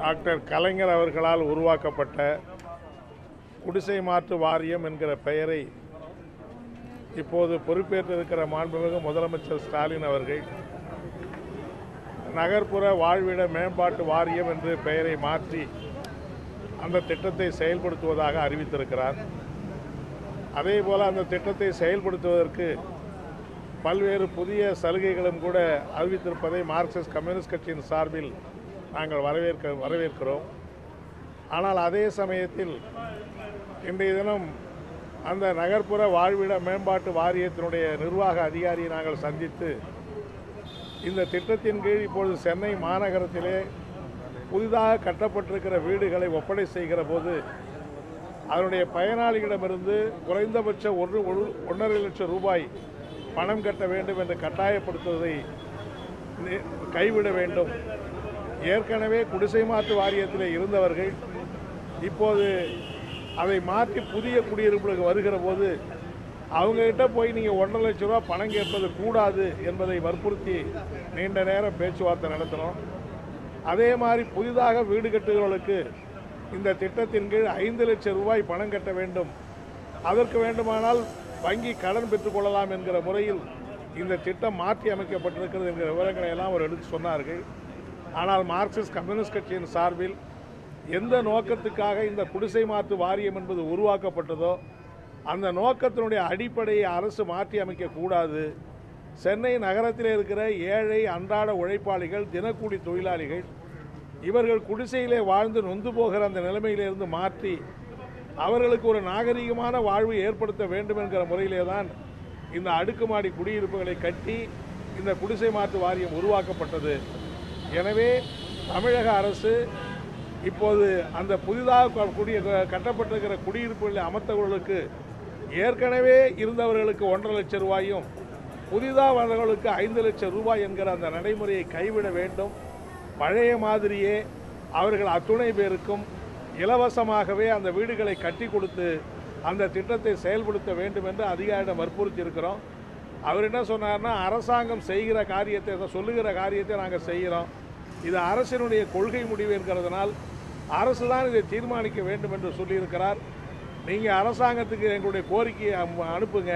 Doctor கலைஞர் அவர்களால் உருவாக்கப்பட்ட குடிசை மாற்று வாரியம் என்கிற பெயரை இப்போது பொறுப்பேற்றிருக்கிற மாண்புமிகு முதலமைச்சர் ஸ்டாலின் அவர்கள் நகர்ப்புற வாழ்விட மேம்பாட்டு வாரியம் என்று பெயரை மாற்றி அந்த திட்டத்தை செயல்படுத்துவதாக அறிவித்திருக்கிறார். அதே போல் அந்த திட்டத்தை செயல்படுத்துவதற்கு பல்வேறு புதிய சலுகைகளும் கூட அறிவித்திருப்பதை மார்க்சிஸ்ட் கம்யூனிஸ்ட் கட்சியின் சார்பில் நாங்கள் வரவேற்க வரவேற்கிறோம். ஆனால் அதே சமயத்தில் இன்றைய தினம் அந்த நகர்ப்புற வாழ்விட மேம்பாட்டு வாரியத்தினுடைய நிர்வாக அதிகாரியை நாங்கள் சந்தித்து இந்த திட்டத்தின் கீழ் இப்பொழுது சென்னை மாநகரத்திலே புதிதாக கட்டப்பட்டிருக்கிற வீடுகளை ஒப்படை செய்கிற போது அதனுடைய பயனாளிகளிடமிருந்து குறைந்தபட்ச ஒரு ஒன்றரை லட்சம் ரூபாய் பணம் கட்ட வேண்டும் என்று கட்டாயப்படுத்துவதை கைவிட வேண்டும். ஏற்கனவே குடிசை மாற்று வாரியத்தில் இருந்தவர்கள் இப்போது அதை மாற்றி புதிய குடியிருப்புகளுக்கு வருகிற போது அவங்ககிட்ட போய் நீங்கள் ஒன்றரை லட்ச ரூபா பணம் கேட்பது கூடாது என்பதை வற்புறுத்தி நீண்ட நேரம் பேச்சுவார்த்தை நடத்தினோம். அதே மாதிரி புதிதாக வீடு கட்டுகிறவர்களுக்கு இந்த திட்டத்தின் கீழ் ஐந்து லட்சம் ரூபாய் பணம் கட்ட வேண்டும். அதற்கு வேண்டுமானால் வங்கி கடன் பெற்றுக்கொள்ளலாம் என்கிற முறையில் இந்த திட்டம் மாற்றி அமைக்கப்பட்டிருக்கிறது என்கிற விவரங்களை எல்லாம் அவர் எடுத்து சொன்னார்கள். ஆனால் மார்க்சிஸ்ட் கம்யூனிஸ்ட் கட்சியின் சார்பில் எந்த நோக்கத்துக்காக இந்த குடிசை மாற்று வாரியம் என்பது உருவாக்கப்பட்டதோ அந்த நோக்கத்தினுடைய அடிப்படையை அரசு மாற்றி அமைக்கக்கூடாது சென்னை நகரத்தில் இருக்கிற ஏழை அன்றாட உழைப்பாளிகள் தினக்கூலி தொழிலாளிகள் இவர்கள் குடிசையிலே வாழ்ந்து நொந்து போகிற அந்த நிலைமையிலிருந்து மாற்றி அவர்களுக்கு ஒரு நாகரிகமான வாழ்வு ஏற்படுத்த வேண்டும் என்கிற முறையிலே தான் இந்த அடுக்குமாடி குடியிருப்புகளை கட்டி இந்த குடிசை மாற்று வாரியம் உருவாக்கப்பட்டது. எனவே தமிழக அரசு இப்போது அந்த புதிதாக கு- கட்டப்பட்டிருக்கிற குடியிருப்புகளில் அமர்த்தவர்களுக்கு ஏற்கனவே இருந்தவர்களுக்கு ஒன்றரை லட்சம் ரூபாயும் புதிதாக வந்தவர்களுக்கு ஐந்து லட்சம் ரூபாய் என்கிற அந்த நடைமுறையை கைவிட வேண்டும். பழைய மாதிரியே அவர்கள் அத்துணை பேருக்கும் இலவசமாகவே அந்த வீடுகளை கட்டி கொடுத்து அந்த திட்டத்தை செயல்படுத்த வேண்டும் என்று அதிகாரிடம் வற்புறுத்தி இருக்கிறோம் அவர் என்ன சொன்னார்னா அரசாங்கம் செய்கிற காரியத்தை சொல்லுகிற காரியத்தை நாங்கள் செய்கிறோம். இது அரசினுடைய கொள்கை முடிவு என்கிறதுனால் அரசு தான் இதை தீர்மானிக்க வேண்டும் என்று சொல்லியிருக்கிறார். நீங்கள் அரசாங்கத்துக்கு எங்களுடைய கோரிக்கையை அனுப்புங்க.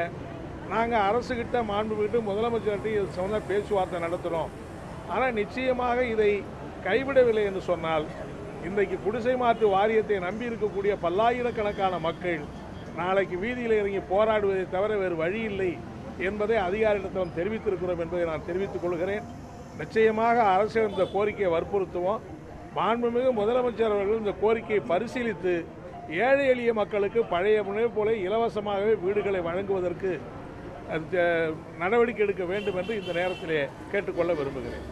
நாங்கள் அரசுக்கிட்ட மாண்புகிட்டு முதலமைச்சர்கிட்ட இது சொன்ன பேச்சுவார்த்தை நடத்துகிறோம் ஆனால் நிச்சயமாக இதை கைவிடவில்லை என்று சொன்னால் இன்றைக்கு குடிசை மாற்று வாரியத்தை நம்பி இருக்கக்கூடிய பல்லாயிரக்கணக்கான மக்கள் நாளைக்கு வீதியில் இறங்கி போராடுவதை தவிர வேறு வழி இல்லை. என்பதை அதிகாரிகளிடம் தெரிவித்திருக்கிறோம் என்பதை நான் தெரிவித்துக் கொள்கிறேன். நிச்சயமாக அரசிடம் இந்த கோரிக்கையை வற்புறுத்துவோம். மாண்புமிகு முதலமைச்சர் அவர்கள் இந்த கோரிக்கையை பரிசீலித்து ஏழை எளிய மக்களுக்கு பழைய முறை போல இலவசமாகவே வீடுகளை வழங்குவதற்கு அது, நடவடிக்கை எடுக்க வேண்டும் என்று இந்த நேரத்திலே கேட்டுக்கொள்ள விரும்புகிறேன்.